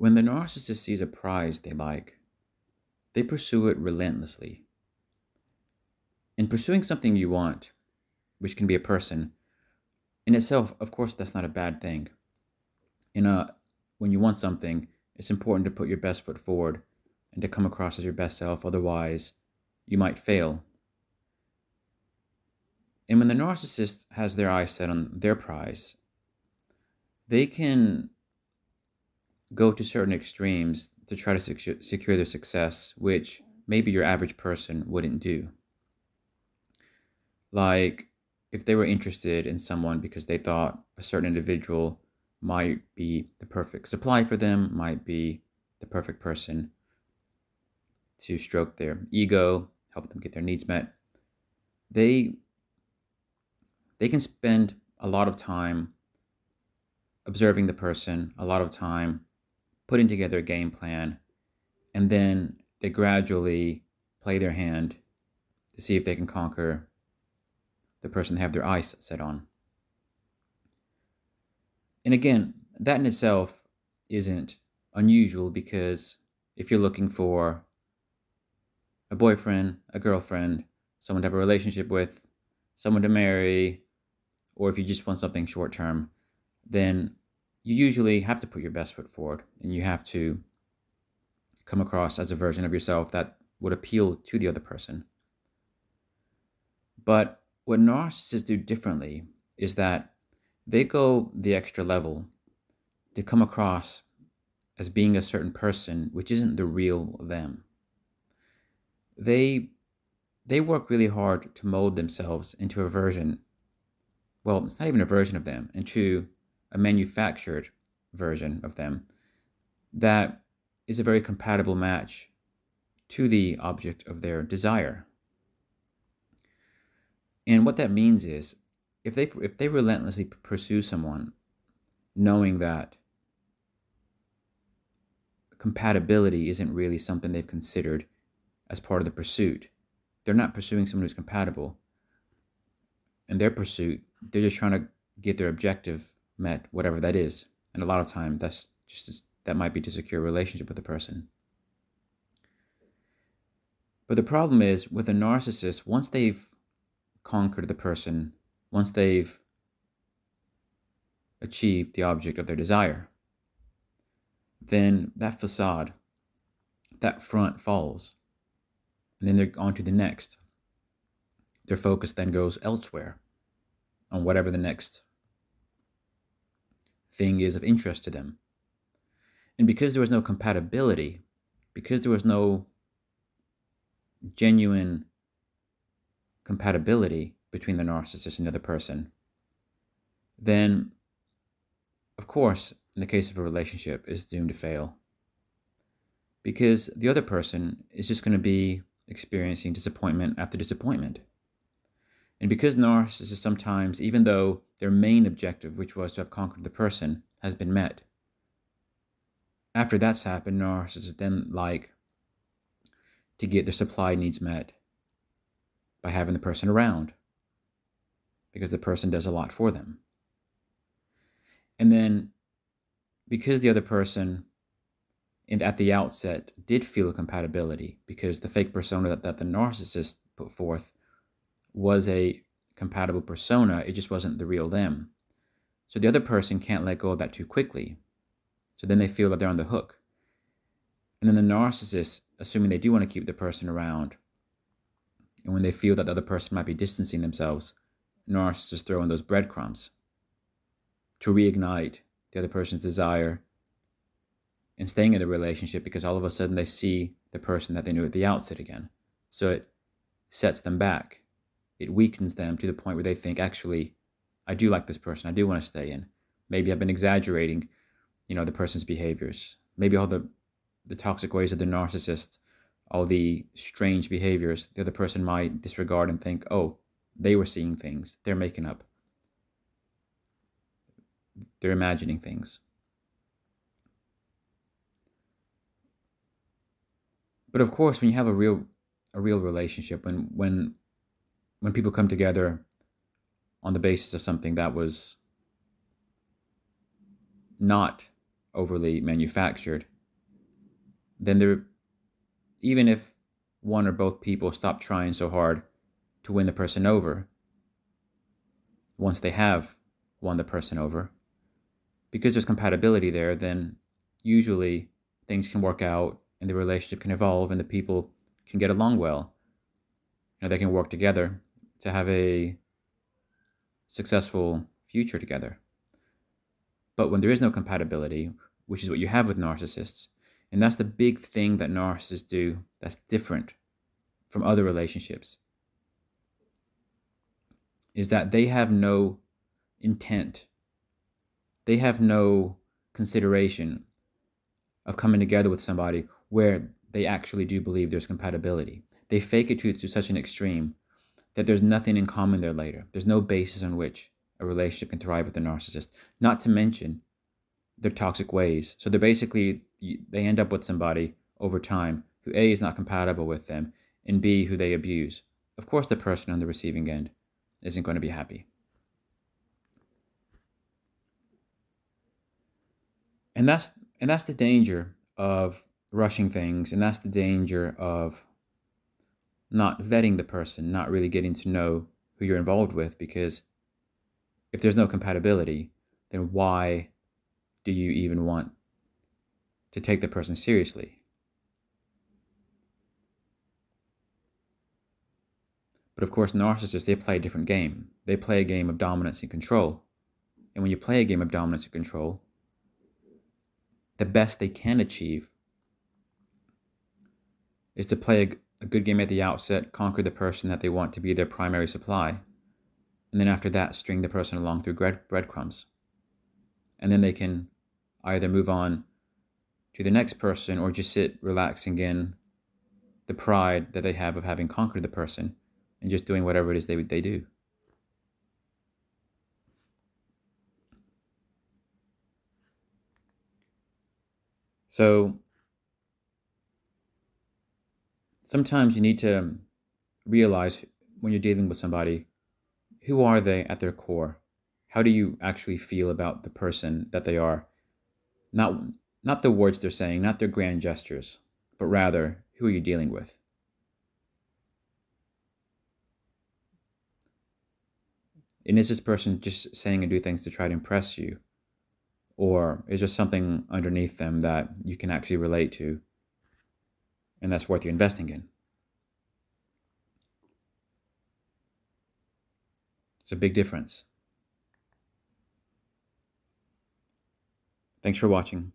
When the narcissist sees a prize they like, they pursue it relentlessly. In pursuing something you want, which can be a person, in itself, of course, that's not a bad thing. In a when you want something, it's important to put your best foot forward and to come across as your best self, otherwise, you might fail. And when the narcissist has their eyes set on their prize, they can go to certain extremes to try to secure their success, which maybe your average person wouldn't do. Like if they were interested in someone because they thought a certain individual might be the perfect supply for them, might be the perfect person to stroke their ego, help them get their needs met. They they can spend a lot of time observing the person, a lot of time putting together a game plan, and then they gradually play their hand to see if they can conquer the person they have their eyes set on. And again, that in itself isn't unusual because if you're looking for a boyfriend, a girlfriend, someone to have a relationship with, someone to marry, or if you just want something short term, then you usually have to put your best foot forward and you have to come across as a version of yourself that would appeal to the other person. But what narcissists do differently is that they go the extra level to come across as being a certain person which isn't the real them. They they work really hard to mold themselves into a version well, it's not even a version of them, into a manufactured version of them that is a very compatible match to the object of their desire. And what that means is if they if they relentlessly pursue someone knowing that compatibility isn't really something they've considered as part of the pursuit. They're not pursuing someone who's compatible. In their pursuit, they're just trying to get their objective met, whatever that is. And a lot of time, that's just that might be to secure a relationship with the person. But the problem is with a narcissist, once they've conquered the person, once they've achieved the object of their desire, then that facade, that front falls. And then they're on to the next. Their focus then goes elsewhere on whatever the next thing is of interest to them. And because there was no compatibility, because there was no genuine compatibility between the narcissist and the other person, then, of course, in the case of a relationship, is doomed to fail. Because the other person is just going to be experiencing disappointment after disappointment. And because narcissists sometimes, even though their main objective, which was to have conquered the person, has been met, after that's happened, narcissists then like to get their supply needs met by having the person around because the person does a lot for them. And then because the other person and at the outset did feel a compatibility because the fake persona that, that the narcissist put forth was a compatible persona, it just wasn't the real them. So the other person can't let go of that too quickly. So then they feel that they're on the hook. And then the narcissist, assuming they do want to keep the person around, and when they feel that the other person might be distancing themselves, narcissists throw in those breadcrumbs to reignite the other person's desire and staying in the relationship because all of a sudden they see the person that they knew at the outset again. So it sets them back it weakens them to the point where they think, actually, I do like this person. I do want to stay in. Maybe I've been exaggerating, you know, the person's behaviors. Maybe all the the toxic ways of the narcissist, all the strange behaviors, the other person might disregard and think, oh, they were seeing things. They're making up. They're imagining things. But of course, when you have a real a real relationship, when when when people come together on the basis of something that was not overly manufactured, then there, even if one or both people stop trying so hard to win the person over, once they have won the person over, because there's compatibility there, then usually things can work out and the relationship can evolve and the people can get along well. You know, they can work together to have a successful future together. But when there is no compatibility, which is what you have with narcissists, and that's the big thing that narcissists do that's different from other relationships, is that they have no intent, they have no consideration of coming together with somebody where they actually do believe there's compatibility. They fake it to, to such an extreme that there's nothing in common there later. There's no basis on which a relationship can thrive with a narcissist. Not to mention their toxic ways. So they're basically, they end up with somebody over time who A is not compatible with them and B who they abuse. Of course, the person on the receiving end isn't going to be happy. And that's and that's the danger of rushing things, and that's the danger of not vetting the person, not really getting to know who you're involved with, because if there's no compatibility, then why do you even want to take the person seriously? But of course, narcissists, they play a different game. They play a game of dominance and control. And when you play a game of dominance and control, the best they can achieve is to play a, a good game at the outset, conquer the person that they want to be their primary supply, and then after that, string the person along through bread, breadcrumbs. And then they can either move on to the next person or just sit relaxing in the pride that they have of having conquered the person and just doing whatever it is they, they do. So sometimes you need to realize when you're dealing with somebody who are they at their core? How do you actually feel about the person that they are? Not not the words they're saying, not their grand gestures, but rather who are you dealing with? And is this person just saying and do things to try to impress you? Or is there something underneath them that you can actually relate to and that's worth you investing in? It's a big difference. Thanks for watching.